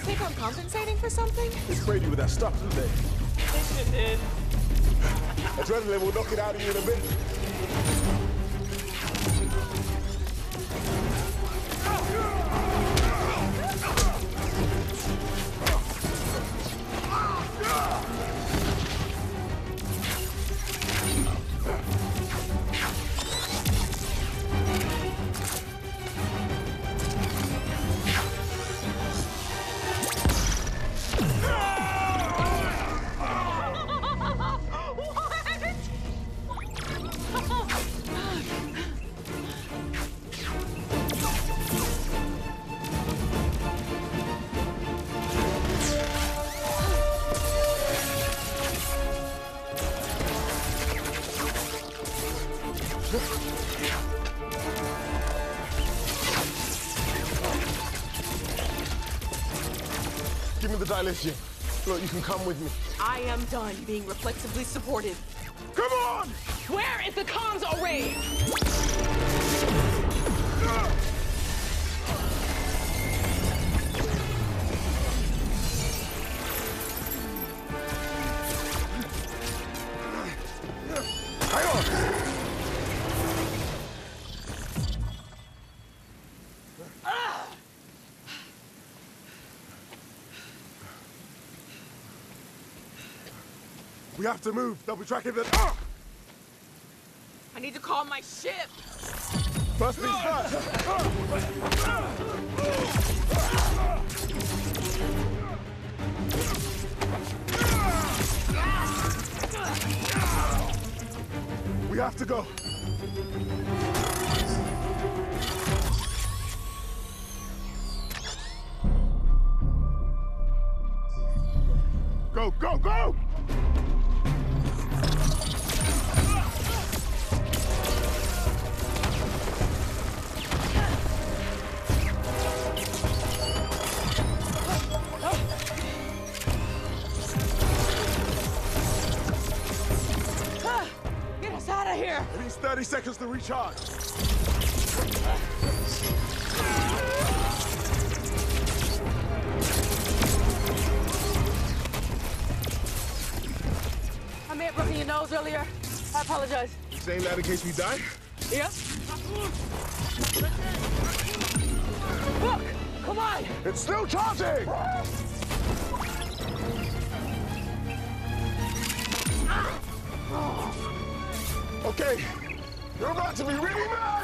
think I'm compensating for something? They sprayed you with that stuff, didn't they? They sure did. Adrenaline will knock it out of you in a bit. The dilation. Look, you can come with me. I am done being reflexively supported. Come on! Where is the comms array? Ah! We have to move. They'll be tracking the. Ah! I need to call my ship. First things first. We have to go. Go, go, go! It needs 30 seconds to recharge. I may have broken your nose earlier. I apologize. Saying that in case we die? Yeah? Look! Come on! It's still charging! Okay, you're about to be really mad!